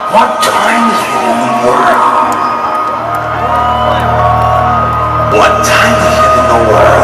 What time is it in the world? What time is it in the world?